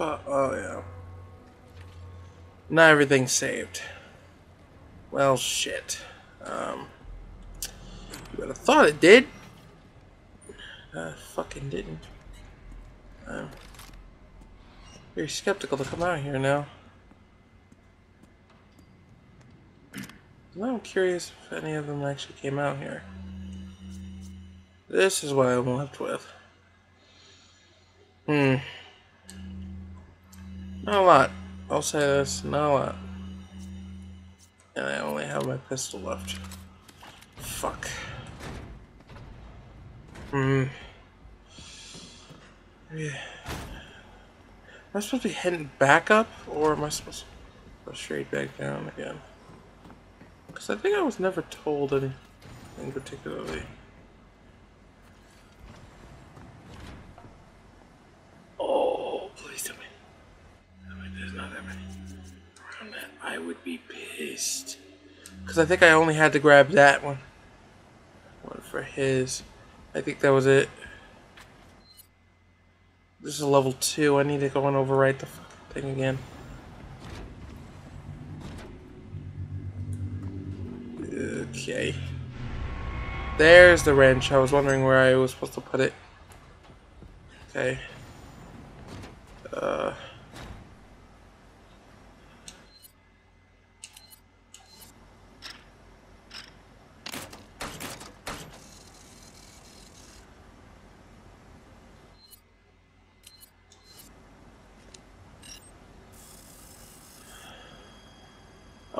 For fu- oh yeah. Not everything's saved. Well, shit. Um, you would have thought it did. Uh, fucking didn't. Um, very skeptical to come out here. Now I'm curious if any of them actually came out here. This is what I'm left with. Hmm. Not a lot. I'll say this, not a lot. And I only have my pistol left. Fuck. Hmm. Yeah. Am I supposed to be heading back up, or am I supposed to go straight back down again? Because I think I was never told anything particularly. Because I think I only had to grab that one. One for his. I think that was it. This is level 2. I need to go and overwrite the thing again. Okay. There's the wrench. I was wondering where I was supposed to put it. Okay. Uh...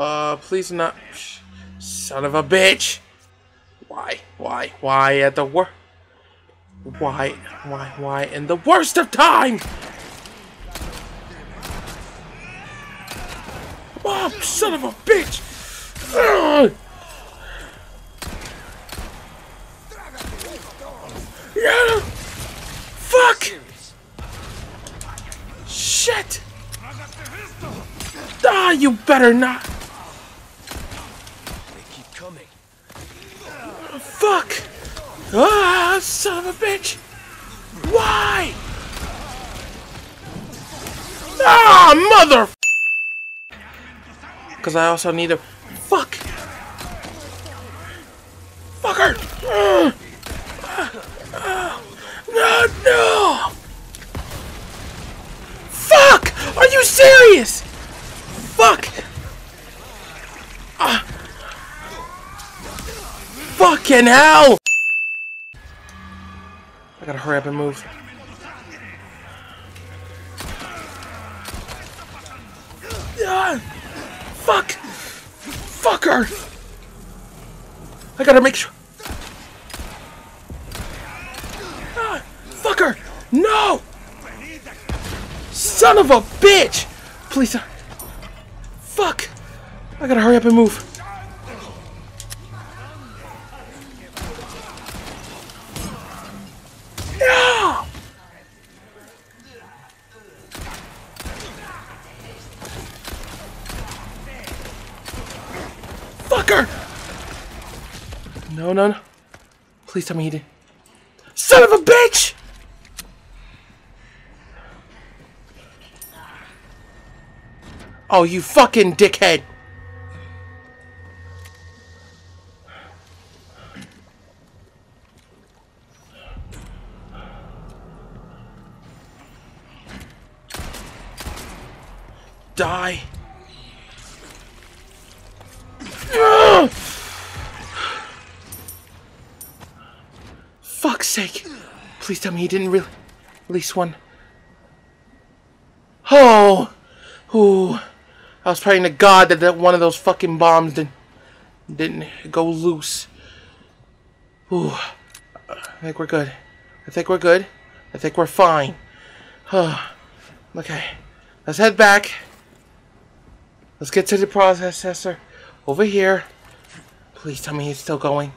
Uh, please not. Son of a bitch! Why? Why? Why at the worst? Why? Why? Why in the worst of time? Oh, son of a bitch! Yeah! Fuck! Shit! Ah, you better not! Why? Ah, mother! Because I also need a fuck. Fucker! No, no! Fuck! Are you serious? Fuck! Ah. Fucking hell! Gotta hurry up and move. Ah, fuck! Fucker! I gotta make sure. Ah, fucker! No! Son of a bitch! Please. Fuck! I gotta hurry up and move. No, no, no. Please tell me he did. Son of a bitch! Oh, you fucking dickhead! Sake. Please tell me he didn't really release one. Oh! Ooh. I was praying to God that, that one of those fucking bombs didn't, didn't go loose. Ooh. I think we're good. I think we're good. I think we're fine. okay. Let's head back. Let's get to the processor. Over here. Please tell me he's still going.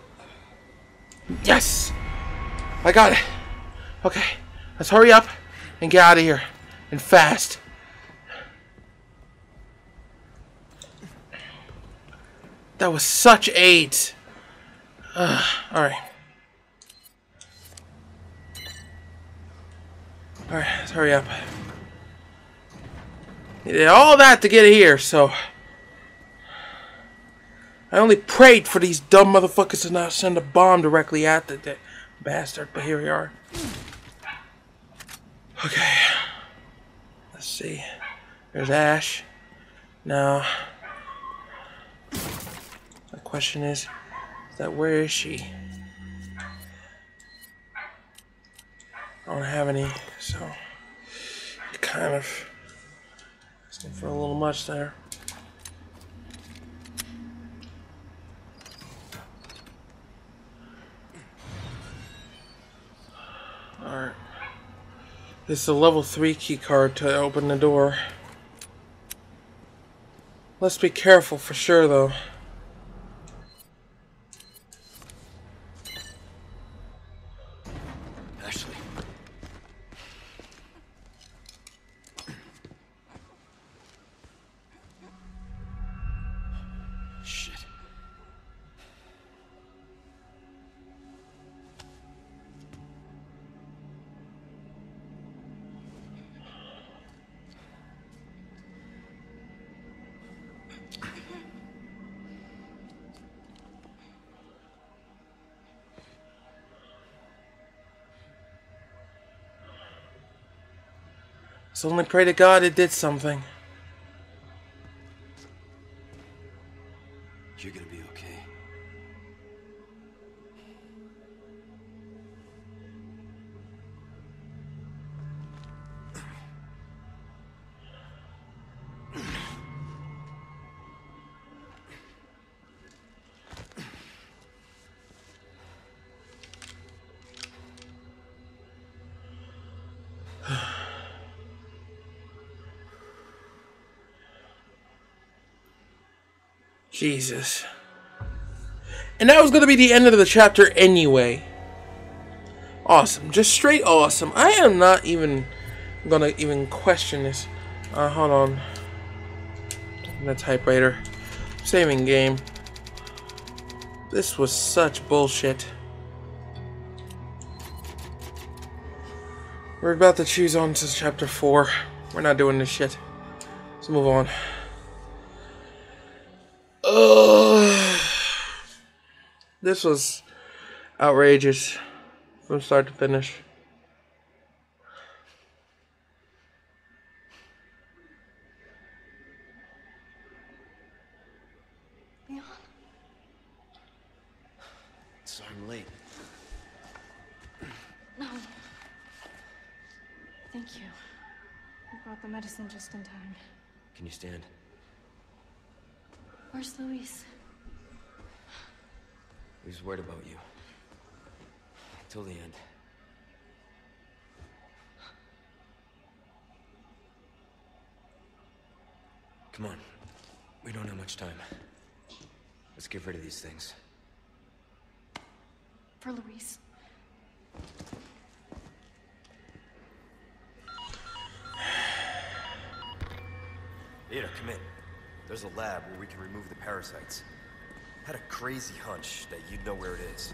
Yes! I got it. Okay. Let's hurry up and get out of here. And fast. That was such AIDS. Alright. Alright, let's hurry up. did all that to get here, so... I only prayed for these dumb motherfuckers to not send a bomb directly at the bastard, but here we are. Okay. Let's see. There's Ash. Now, the question is, is that where is she? I don't have any, so kind of asking for a little much there. Alright. This is a level 3 key card to open the door. Let's be careful for sure though. So only pray to God it did something. Jesus. And that was going to be the end of the chapter anyway. Awesome. Just straight awesome. I am not even going to even question this. Uh, hold on. The typewriter. Saving game. This was such bullshit. We're about to choose on to chapter 4. We're not doing this shit. Let's move on. Ugh. This was outrageous from start to finish. Leon? Sorry I'm late. No. Thank you. You brought the medicine just in time. Can you stand? Where's Luis? He was worried about you. Till the end. Come on. We don't have much time. Let's get rid of these things. For Luis. Ada, come in. There's a lab where we can remove the parasites. Had a crazy hunch that you'd know where it is.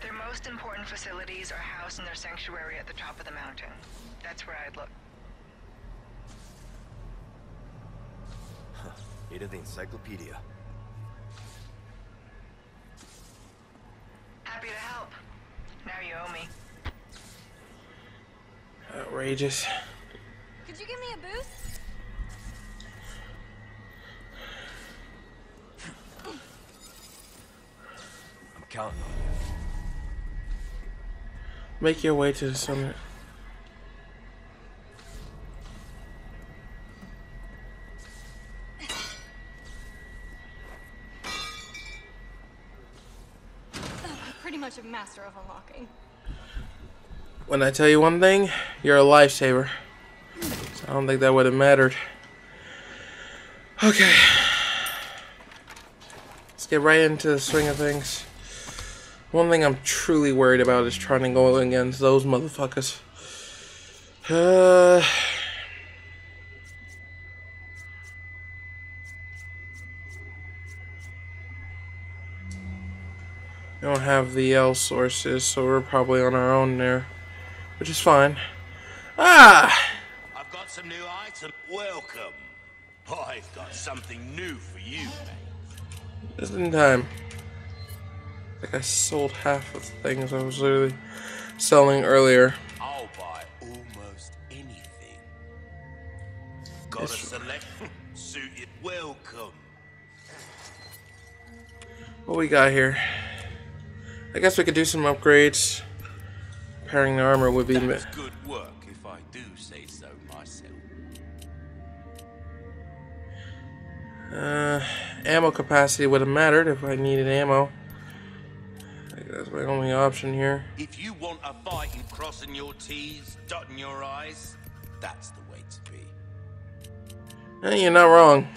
Their most important facilities are housed in their sanctuary at the top of the mountain. That's where I'd look. Huh. Ada the encyclopedia. Happy to help. Now you owe me. Outrageous. Could you give me a boost? I'm counting on you. Make your way to the summit. I'm pretty much a master of unlocking. When I tell you one thing, you're a lifesaver. I don't think that would have mattered. Okay. Let's get right into the swing of things. One thing I'm truly worried about is trying to go against those motherfuckers. Uh, don't have the L sources, so we're probably on our own there. Which is fine. Ah! I've got some new items. Welcome. I've got something new for you, mate. Just in time. Like I sold half of the things I was literally selling earlier. I'll buy almost anything. Got a Yes. select suited. Welcome. What we got here? I guess we could do some upgrades. Repairing the armor would be. That's good work, if I do say so myself. Uh, ammo capacity would have mattered if I needed ammo. I that's my only option here. If you want a fight in crossing your T's, dotting your I's, that's the way to be. Eh, you're not wrong.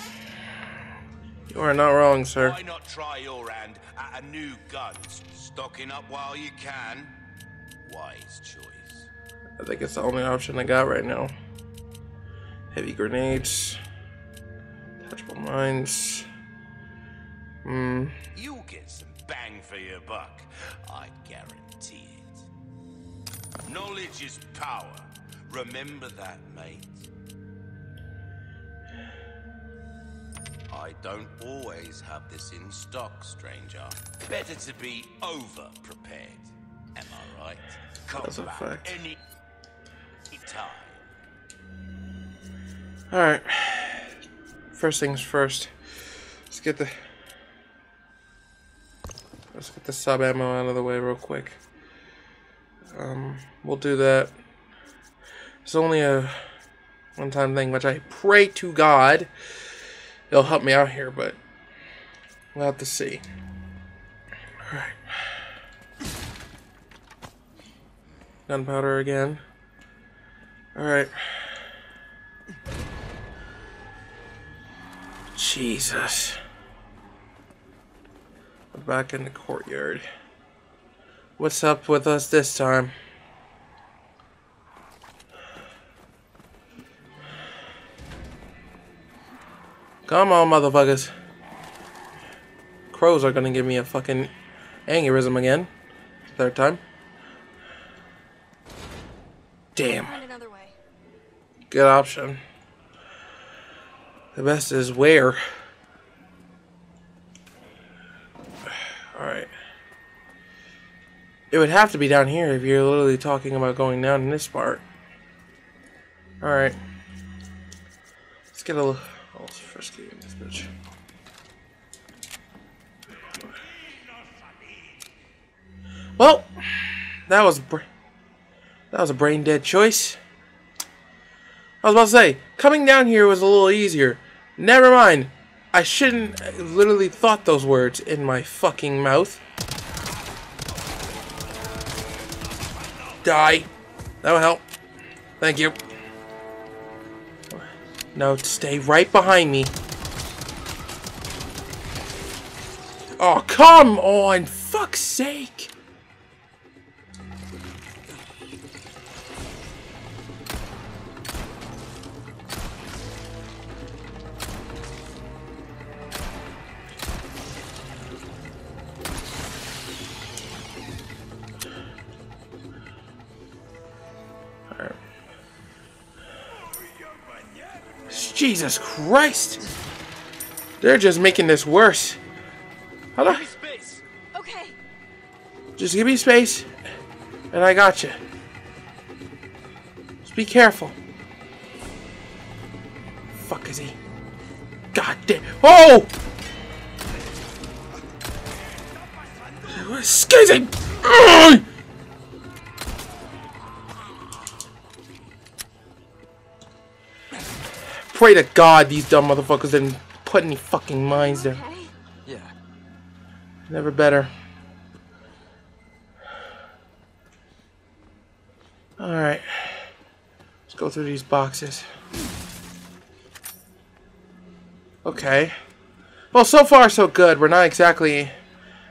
You are not wrong, sir. Why not try your hand at a new gun? Stocking up while you can. Wise choice. I think it's the only option I got right now. Heavy grenades. Attachable mines. Hmm. You'll get some bang for your buck. I guarantee it. Knowledge is power. Remember that, mate. I don't always have this in stock, stranger. Better to be over prepared. Am I right? Come That's a fact. any time. Alright. First things first. Let's get the Let's get the sub ammo out of the way real quick. Um, we'll do that. It's only a one time thing, which I pray to God it'll help me out here, but we'll have to see. Alright. Gunpowder again. Alright. Jesus. We're back in the courtyard. What's up with us this time? Come on, motherfuckers. Crows are gonna give me a fucking aneurysm again. Third time. Damn. Find another way. Good option. The best is where. Alright. It would have to be down here if you're literally talking about going down in this part. Alright. Let's get a little. Oh, first get in this bitch. Well, that was that was a brain dead choice. I was about to say, coming down here was a little easier. Never mind. I shouldn't I literally thought those words in my fucking mouth. Die. That will help. Thank you. No, stay right behind me. Oh, come on! Fuck's sake! Jesus Christ! They're just making this worse. The- Okay. Just give me space, and I got you. Just be careful. Fuck is he? God damn! Oh! Excuse Ugh! Pray to God these dumb motherfuckers didn't put any fucking mines there. Okay. Yeah. Never better. Alright. Let's go through these boxes. Okay. Well, so far so good. We're not exactly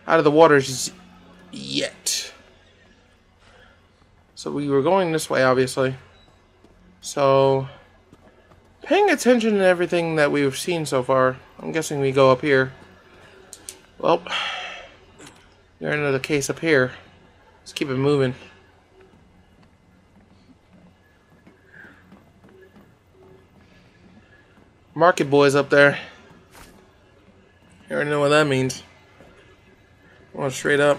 out of the waters yet. So we were going this way, obviously. So, paying attention to everything that we've seen so far, I'm guessing we go up here. Well, you're another case up here. Let's keep it moving. Market boys up there. You already know what that means. Well, straight up.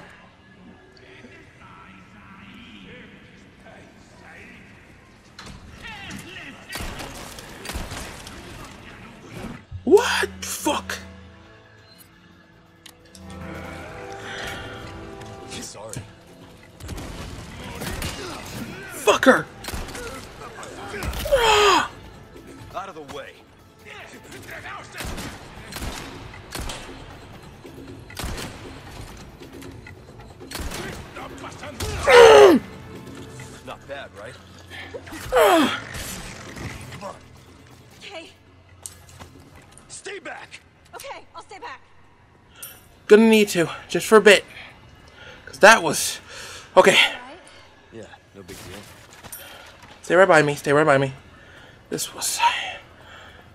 Not bad, right? Okay. Stay back! Okay, I'll stay back. Gonna need to, just for a bit. Cause that was... Okay, Yeah, no big deal. stay right by me, stay right by me. This was...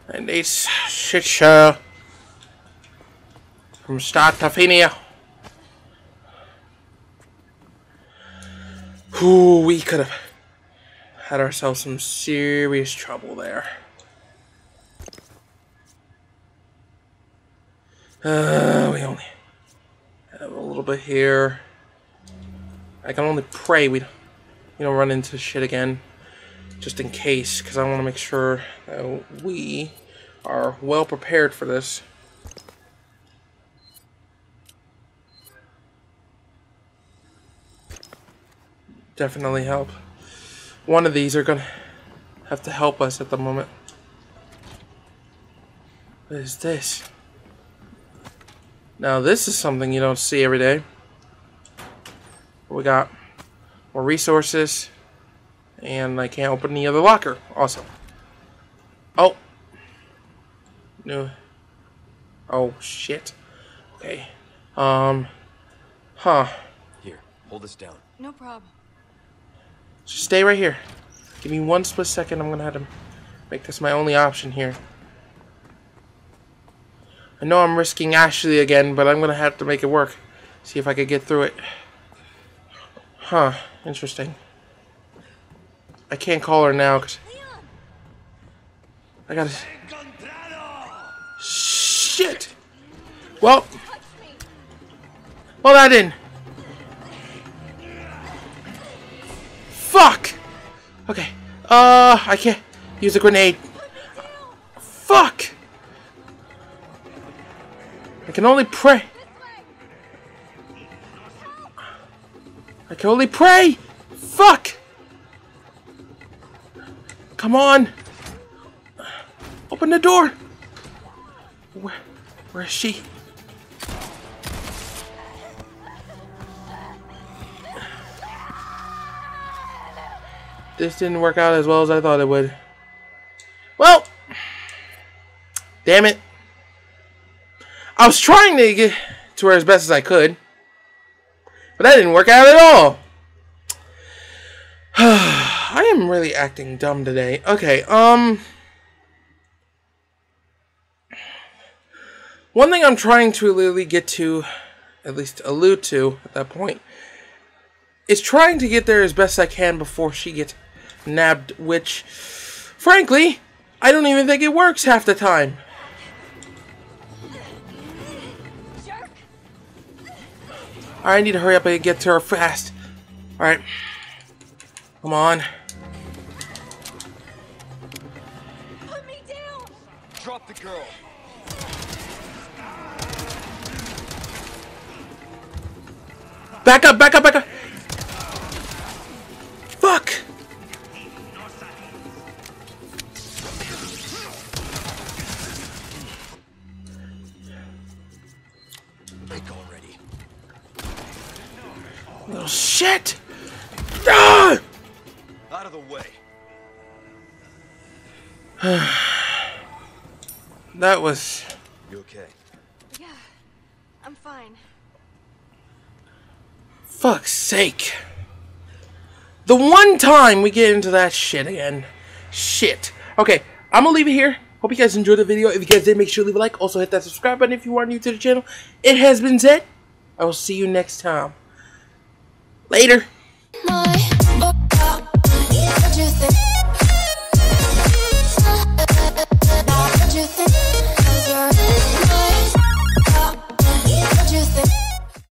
A nice shit show. From start to finish. Ooh, we could have had ourselves some serious trouble there. Uh, we only have a little bit here. I can only pray we, don't- you know, run into shit again, just in case, because I want to make sure that we are well prepared for this. Definitely help. One of these are gonna have to help us at the moment. What is this? Now this is something you don't see every day. We got more resources, and I can't open the other locker. Also, oh, no, oh shit. Okay, um, huh? Here, hold this down. No problem. Just stay right here. Give me one split second. I'm gonna have to make this my only option here. I know I'm risking Ashley again, but I'm gonna have to make it work. See if I can get through it. Huh. Interesting. I can't call her now because I gotta. Shit. Well. Well, that didn't. Fuck! Okay. Uh, I can't use a grenade. Fuck! I can only pray. I can only pray! Fuck! Come on! Open the door! Where, where is she? This didn't work out as well as I thought it would. Well, damn it. I was trying to get to her as best as I could, but that didn't work out at all. I am really acting dumb today. Okay, um. One thing I'm trying to really get to, at least allude to at that point, is trying to get there as best I can before she gets nabbed, which, frankly, I don't even think it works half the time. Jerk! I need to hurry up and get to her fast. Alright. Come on. Put me down! Drop the girl. Back up, back up, back up! That was... You okay? Yeah, I'm fine. Fuck's sake. The one time we get into that shit again. Shit. Okay, I'm gonna leave it here. Hope you guys enjoyed the video. If you guys did, make sure to leave a like. Also, hit that subscribe button if you are new to the channel. It has been said. I will see you next time. Later. My,